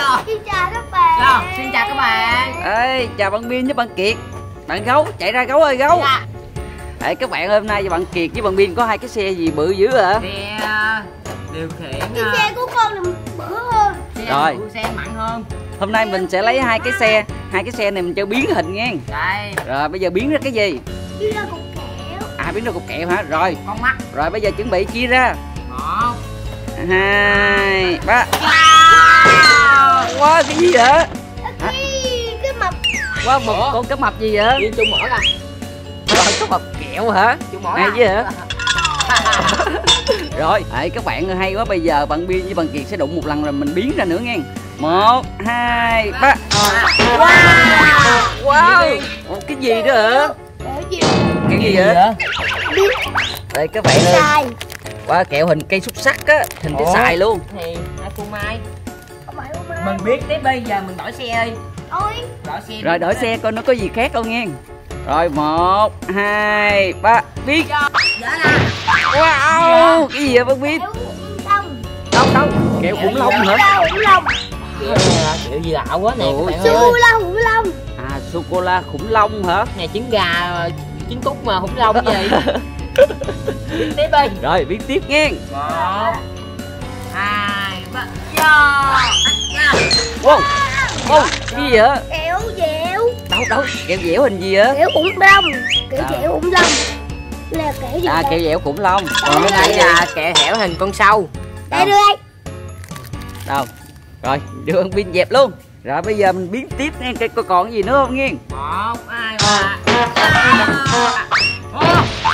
Dạ. Xin chào các bạn. Dạ, xin chào các bạn. Ê chào bạn biên với bạn kiệt. Bạn gấu chạy ra gấu ơi gấu. Dạ. Ê, các bạn hôm nay bạn kiệt với bạn biên có hai cái xe gì bự dữ hả Xe ờ, điều khiển Cái ờ, xe của con là bự hơn. Xe Rồi. bự, xe mạnh hơn. Hôm nay mình sẽ lấy hai cái xe hai cái xe này mình cho biến hình nghe Đây. Rồi bây giờ biến ra cái gì? Đi ra cục kẹo. À biến ra cục kẹo hả? Rồi. Con mắt. Rồi bây giờ chuẩn bị chia ra. Một hai ba Wow cái gì vậy? Cái cái mập. Wow một Ủa? con cá mập gì vậy? Đi chú mở ra. Rồi cá mập kẹo hả? Chú mở hay ra chứ hả rồi Ê, các bạn hay quá bây giờ bạn biên với bạn kiệt sẽ đụng một lần rồi mình biến ra nữa nghe. Một hai ba. Wow! Wow! Ủa, cái gì đó hả? Gì? Cái gì vậy? đây các bạn ơi. Xài. Qua kẹo hình cây xúc sắc á hình cái xài luôn. Thì Mai Mình biết tới bây giờ mình đổi xe đi Ôi. Đổi xe rồi đổi xe coi nó có gì khác không nghe. Rồi một hai ba. Biến Dạ nè. Wow cái gì vậy bác biết? Đâu đâu kẹo khủng long hả? Kẹo khủng long. Kiểu là kiểu gì lạ quá nè Su ơi. La khủng long. À sô cô la khủng long hả? Này trứng gà trứng cút mà khủng long gì Biết tiếp đi rồi biến tiếp nghe. Một hai ba. Cho wow wow cái gì vậy? Kẹo dẻo. Đâu đâu? Kẹo dẻo hình gì vậy? Kẹo khủng long. Kẹo À. dẻo khủng long. Là kẹo gì à kẹo dẻo khủng long. Còn cái này là kẹo hẻo hình con sâu. Đây đưa đây đâu? Rồi đưa con pin dẹp luôn. Rồi bây giờ mình biến tiếp nghe coi coi còn cái gì nữa không nghe một hai ba.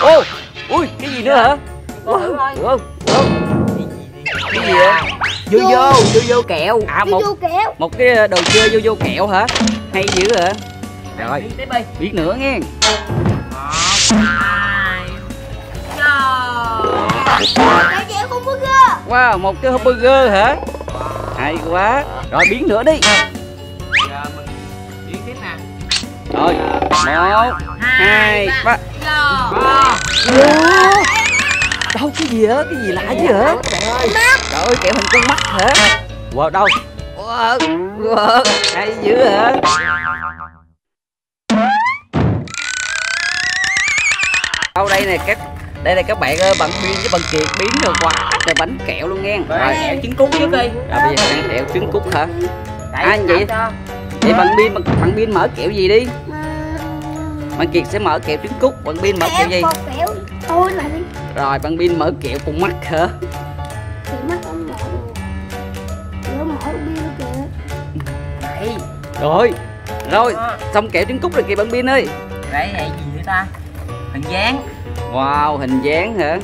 Ô ui cái gì nữa hả? Ủa, wow cái gì vậy vô vô. vô vô kẹo. À một kẹo. một cái đồ chơi vô vô kẹo hả? Hay dữ hả? Rồi Biết nữa nghe. Wow một cái hamburger hả? Hay quá. Rồi biến nữa đi. Nè rồi một hai ba Wow. Đâu cái gì hả cái gì lạ chứ hả? Trời ơi. Kẹo hình con mắt hả? Wow đâu? Wow, wow. hay dữ hả? Đâu đây nè các đây là các bạn ơi bạn biên với bạn kiệt biến rồi quá trời bánh kẹo luôn nghe. Rồi. kẹo trứng cút trước đi. Rồi bây giờ ăn kẹo trứng cút hả? Đẩy À, vậy? vậy bạn biên bạn, bạn biên mở kẹo gì đi? Bạn kiệt sẽ mở kẹo trứng cút bạn biên mở kẹo gì? lại đi rồi bạn biên mở kẹo con mắt hả Thì mắt ông mở Nó mở bia kìa Đẩy. rồi rồi Đó. xong kẹo trứng cút rồi kìa bạn biên ơi Đấy này gì nữa ta? Hình dáng. wow hình dáng hả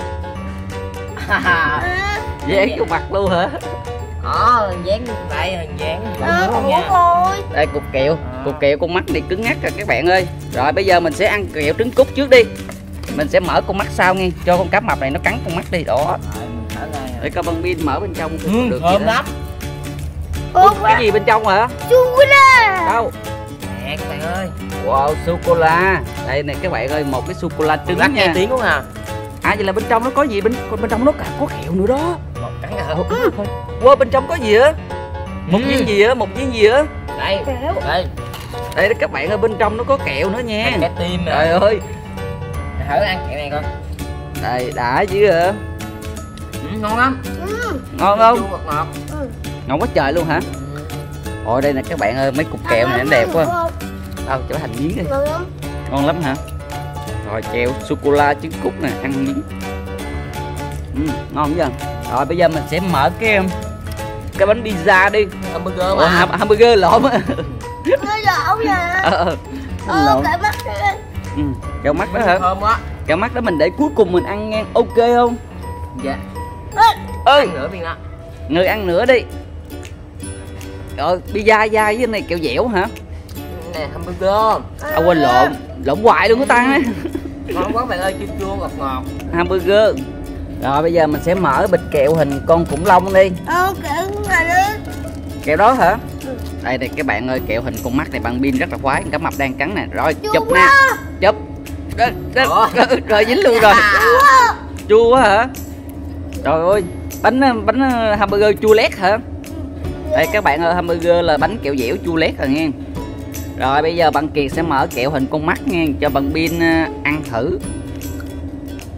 dán vô mặt luôn hả Ờ, hình dáng vậy, hình dáng. À, nha. rồi đây cục kẹo À. cục kẹo con mắt này cứng ngắc rồi các bạn ơi rồi bây giờ mình sẽ ăn kẹo trứng cút trước đi mình sẽ mở con mắt sau nghe cho con cá mập này nó cắn con mắt đi đó. Để coi băng pin mở bên trong Ừ, được thơm lắm. Ủa cái gì bên trong hả? Chú ra đâu? Nè các bạn ơi. wow sô cô la. Đây nè các bạn ơi một cái sô cô la trứng Lắc nghe nha tiếng luôn à. à vậy là bên trong nó có gì? Bên bên trong nó cả có kẹo nữa đó. Một cái à. wow bên trong có gì á một Ừ. viên gì á một viên gì á Đây, Kẹo. đây. đây các bạn ơi bên trong nó có kẹo nữa nha. Cái tim trời nè. ơi Thử ăn kẹo này coi. đây đã dữ hả? Ừ, ngon lắm. Ừ. Ngon Chua không ngọt ngọt. Ừ. Ngon quá trời luôn hả? Ôi đây nè các bạn ơi mấy cục kẹo này nó đẹp quá. Đâu cho thành miếng đi. Ngon lắm. Hả? Rồi treo sô cô la trứng cút nè ăn miếng. Ừ, ngon chưa? Rồi bây giờ mình sẽ mở cái um, cái bánh pizza đi. Hamburger Ủa, mà. hamburger lộn á. Nè ờ ờ. Ờ lộn. cái mắt đây ừ. kẹo mắt đó hả Thơm quá. kẹo mắt đó mình để cuối cùng mình ăn nghe ok không Dạ. ơi Ăn nữa miếng đó. người ăn nữa đi rồi pizza dai với này kẹo dẻo hả Nè hamburger. à quên lộn lộn hoài luôn của ta á Ngon quá bạn ơi, chua chua ngọt ngọt. hamburger rồi bây giờ mình sẽ mở bịch kẹo hình con khủng long đi Ờ kẹo này đi kẹo đó hả Ừ. đây này các bạn ơi kẹo hình con mắt này bằng pin rất là khoái. Cá mập đang cắn nè. Rồi Chua chụp nè. Chụp. Đó, đó, đó, rồi dính luôn rồi. Chua. Quá chua quá hả? Trời ơi bánh bánh hamburger chua lét hả? Đây các bạn ơi hamburger là bánh kẹo dẻo chua lét rồi nghe. Rồi bây giờ bạn kiệt sẽ mở kẹo hình con mắt nghe cho bạn pin ờ, ăn thử.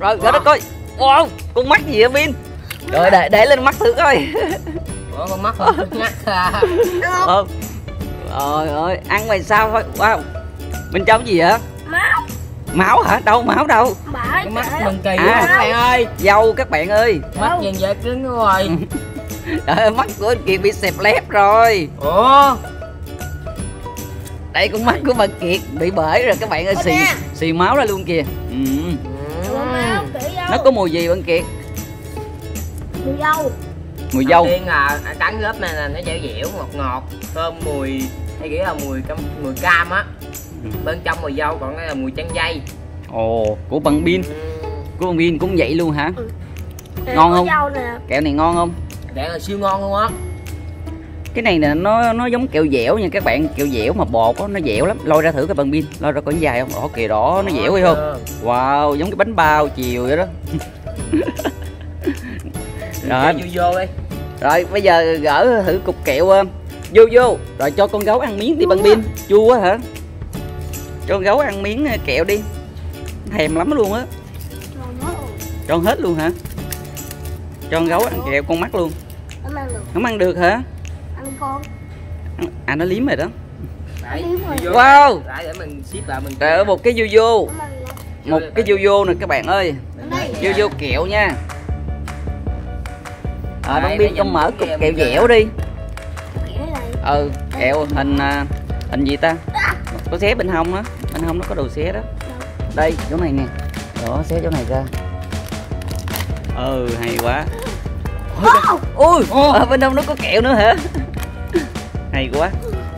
Rồi gỡ đó coi. Wow con mắt gì vậy pin? Rồi để để lên mắt thử coi Ủa con mắt không ngắt à. Ờ trời ơi ăn ngoài sao thôi wow. Bên trong gì vậy? Máu. Máu hả? Đâu máu đâu? Cái mắt mình kỳ À. các bạn ơi. Dâu các bạn ơi. Mắt nhìn dễ cứng rồi. Trời ơi, mắt của anh Kiệt bị xẹp lép rồi. Ủa? Đây con mắt của bà Kiệt bị bể rồi các bạn ơi. Xì xì máu ra luôn kìa. Ừ. nó có mùi gì bạn Kiệt? Mùi dâu mùi Đầu dâu. tiên là cắn lớp này là nó dẻo dẻo ngọt ngọt thơm mùi hay nghĩ là mùi cam mùi cam á. Ừ. bên trong mùi dâu còn đây là mùi chanh dây. Ồ của bằng pin. Ừ. của bằng pin cũng vậy luôn hả? Nè, Ngon có không? dâu nè. Kẹo này ngon không? Để là siêu ngon luôn á. Cái này nè nó nó giống kẹo dẻo nha. Các bạn kẹo dẻo mà bột á nó dẻo lắm. Lôi ra thử cái bằng pin lôi ra coi dài không? Đó kìa đó nó dẻo hay không? Wow giống cái bánh bao chiều vậy đó. Rồi Vô vô đi rồi bây giờ gỡ thử cục kẹo vô vô. Rồi cho con gấu ăn miếng đi bằng pin. Chua quá hả? Cho con gấu ăn miếng ờ, kẹo đi. Thèm lắm luôn á. Cho hết luôn hả? Cho con gấu ăn kẹo con mắt luôn. Không ăn được hả? Ăn con à nó liếm rồi đó. Đấy, wow. Để mình ship lại mình trời ơi một cái vô vô. Một cái vô vô nè các bạn ơi. Vô vô kẹo nha à, băng pin nó con mở cục kẹo dẻo đi. Ừ kẹo hình à, hình gì ta? Có xé bên hông á. Bên hông nó có đồ xé đó. Đây chỗ này nè. Đó xé chỗ này ra. Ừ hay quá. Ui ở bên hông nó có kẹo nữa hả? Hay quá.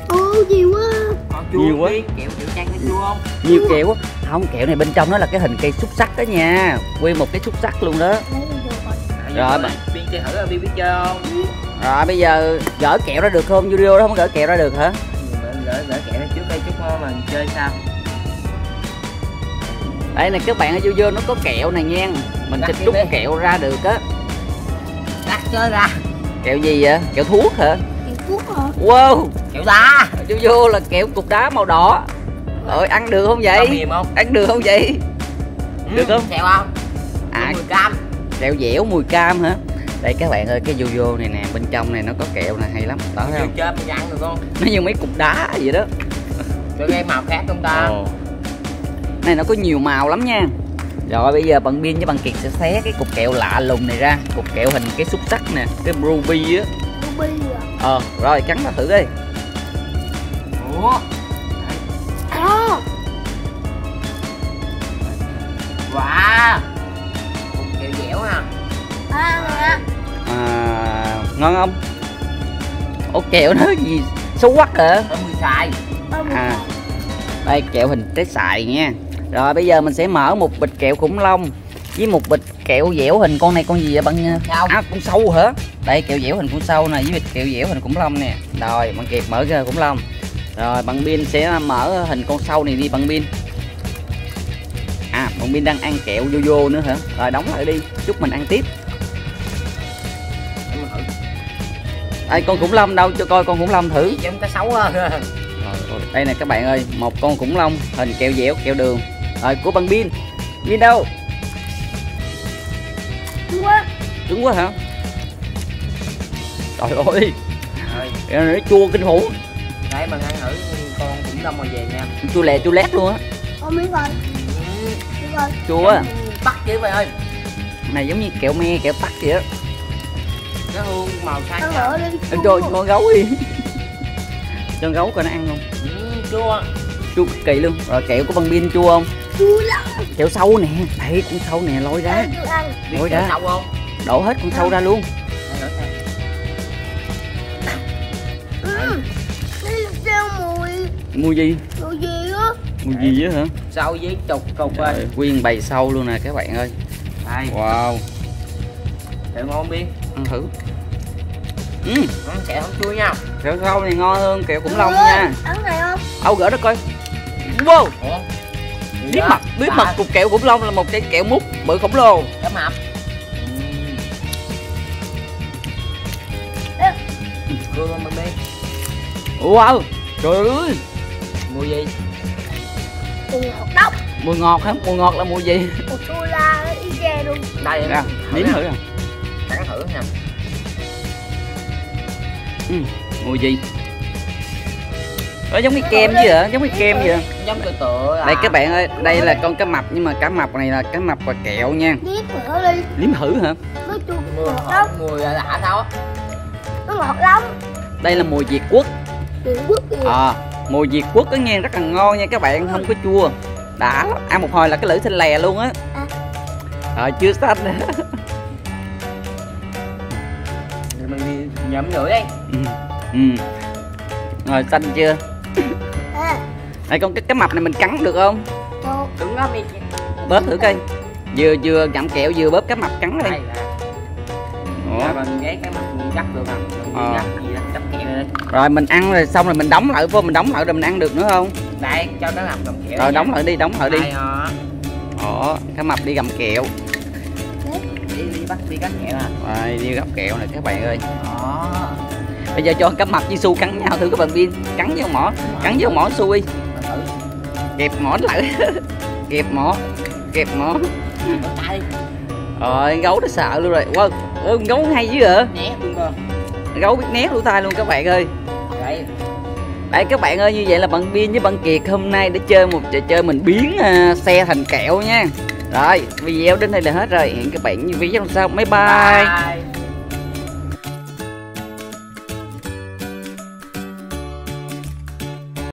Ừ nhiều quá. Còn chua Nhiều quá. biết, kẹo kẹo chanh nó chua không? Nhiều kẹo quá. Không kẹo này bên trong nó là cái hình cây xúc sắc đó nha. Nguyên một cái xúc sắc luôn đó Rồi, bạn. Biên chơi thử là Biên biết chơi không? Rồi bây giờ gỡ kẹo ra được không? Video đó không gỡ kẹo ra được hả? Mình gỡ gỡ kẹo ra trước đây chút mà mình chơi sao? Đây này các bạn ở vô nó có kẹo này nha. Mình sẽ đi. kẹo ra được á. Đặt chơi ra. Kẹo gì vậy? Kẹo thuốc hả? Kẹo thuốc hả? Wow. Kẹo đá. Vô vô là kẹo cục đá màu đỏ. Rồi ăn được không vậy? Mềm không? Ăn được không vậy? Được không? Kẹo không? À. À. mùi cam kẹo dẻo mùi cam hả? Đây các bạn ơi cái vô vô này nè bên trong này nó có kẹo nè hay lắm đó thấy không? chơi mình ăn được không? Nó như mấy cục đá vậy đó. Cho cái màu khác không ta? Ồ. này nó có nhiều màu lắm nha. Rồi bây giờ bạn pin với bạn kiệt sẽ xé cái cục kẹo lạ lùng này ra. Cục kẹo hình cái xúc sắc nè cái ruby á. Ruby à? Ờ rồi cắn ra thử đi. Ủa ngon không? Ổ kẹo nó gì? Xấu quắc hả? Mùi xài. À. đây kẹo hình trái xài nha. Rồi bây giờ mình sẽ mở một bịch kẹo khủng long với một bịch kẹo dẻo hình con này con gì vậy bạn Sâu. à con sâu hả? Đây kẹo dẻo hình con sâu nè với bịch kẹo dẻo hình khủng long nè. Rồi bạn kiệt mở ra khủng long. Rồi bạn pin sẽ mở hình con sâu này đi bạn pin à bạn pin đang ăn kẹo vô vô nữa hả? Rồi đóng lại đi chúc mình ăn tiếp đây con khủng long đâu? Cho coi con khủng long thử. Giống cái xấu á Rồi, ôi, đây nè các bạn ơi một con khủng long hình kẹo dẻo kẹo đường. Rồi của bằng pin pin đâu? Đúng quá cứng quá hả? Trời ơi. Rồi nó chua kinh khủng Đây mình ăn thử con cũng đông rồi về nha. Chua lè chua lét luôn á. Ôi miếng rồi. Ừ, chua á. Bắt chứ bạn ơi. Này giống như kẹo me kẹo tắc vậy á Cái hương màu xanh Ăn cho con gấu đi. Cho con gấu coi nó ăn không. Ừ, Chua. Chua cực kỳ luôn. Rồi kẹo của bằng pin chua không? Chua lắm. Kẹo sâu nè. Đây con sâu nè lôi ra. Đây, chưa ăn. Biết Ôi kẹo đã. sâu không? Đổ hết con sâu ra luôn. Ừ. mùi. Gì? Mùi gì á? Mùi gì á hả? Sâu với trục cục ơi. Trời, nguyên bầy sâu luôn nè các bạn ơi. Đây. Wow Kẹo ngon Biên ăn thử. Ừ, Ăn sẽ không chua nha. Kẹo sâu này ngon hơn kẹo khủng long Ôi, nha. ăn này không? Âu gỡ đó coi. Wow. Ủa? Bí mật bí mật cục kẹo khủng long là một cái kẹo mút bự khổng lồ. Cá mập. Cương không bạn bi wow trời ơi. Mùi gì? Cùng hột đốc mùi ngọt hả? Mùi ngọt là mùi gì? Một chua la y chang luôn. Đây nè nếm thử nè cắn thử nha. Ừ. mùi gì? Nó giống cái kem gì vậy? Giống cái kem gì vậy? Giống tựa tựa à. đây các bạn ơi đây là con cá mập nhưng mà cá mập này là cá mập và kẹo nha. Đi. Nếm thử hả? Nó chua mùi ngọt lắm mùi lạ lạ sao nó ngọt lắm. Đây là mùi việt quất à, mùi việt quất đó nghe rất là ngon nha các bạn không có chua. Đã lắm. ăn một hồi là cái lưỡi xanh lè luôn á. À. rồi chưa xanh nhậm lưỡi đi. Ừ. ừ. rồi xanh chưa? À đây con cái cá mập này mình cắn được không? Được. Đứng đó đi bóp thử coi. Vừa vừa gặm kẹo vừa bóp cá mập cắn đi. Đây Ủa. Dạ, mình ghé cái mình cắt được không? Ờ. rồi mình ăn rồi xong rồi mình đóng lại vô mình đóng lại rồi mình ăn được nữa không? Đây cho nó làm cầm kẹo rồi đóng lại đi đóng lại đi. Đây, ờ. ồ cá mập đi gặm kẹo bắt đi cắt kẹo à? Rồi đi gặm kẹo này các bạn ơi. Đó bây giờ cho cá mập với su cắn nhau thử các bạn viên cắn vô mỏ cắn vô mỏ su đi. Kẹp mỏ lại. Kẹp mỏ kẹp mỏ. Tay. Rồi gấu nó sợ luôn rồi. Wow ơ, gấu hay dữ cơ. Gấu biết né lỗ tai luôn các bạn ơi. Đấy Đấy các bạn ơi như vậy là bạn Biên với bạn Kiệt hôm nay để chơi một trò chơi mình biến à, xe thành kẹo nha rồi, video đến đây là hết rồi. Hẹn các bạn như video lần sau. Bye bye. Bye.